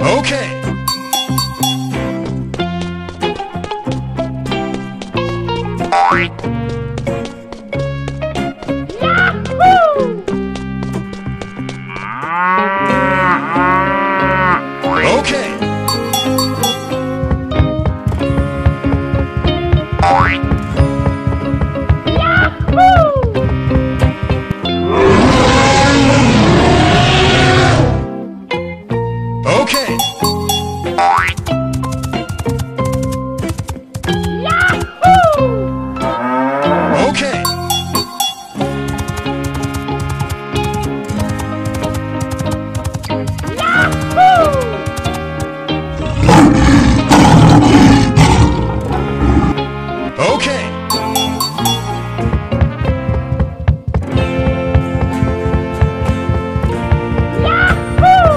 Okay. Okay. Okay. Yahoo! Okay. Yahoo! Okay.